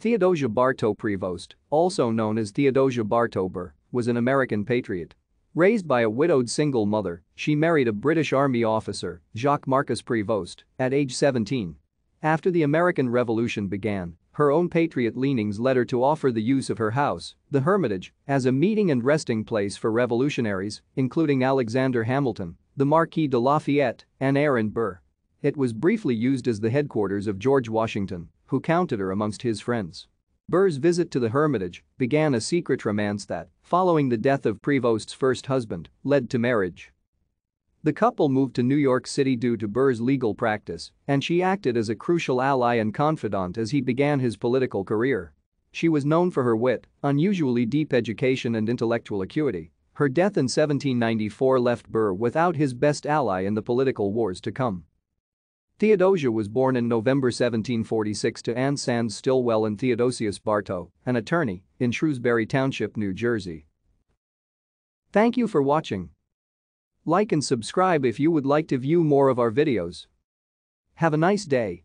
Theodosia Bartow Prevost, also known as Theodosia Bartow Burr, was an American patriot. Raised by a widowed single mother, she married a British Army officer, Jacques Marcus Prevost, at age 17. After the American Revolution began, her own patriot leanings led her to offer the use of her house, the Hermitage, as a meeting and resting place for revolutionaries, including Alexander Hamilton, the Marquis de Lafayette, and Aaron Burr. It was briefly used as the headquarters of George Washington, who counted her amongst his friends. Burr's visit to the Hermitage began a secret romance that, following the death of Prevost's first husband, led to marriage. The couple moved to New York City due to Burr's legal practice, and she acted as a crucial ally and confidant as he began his political career. She was known for her wit, unusually deep education and intellectual acuity. Her death in 1794 left Burr without his best ally in the political wars to come. Theodosia was born in November 1746 to Anne Sands Stillwell and Theodosius Bartow, an attorney, in Shrewsbury Township, New Jersey. Thank you for watching. Like and subscribe if you would like to view more of our videos. Have a nice day.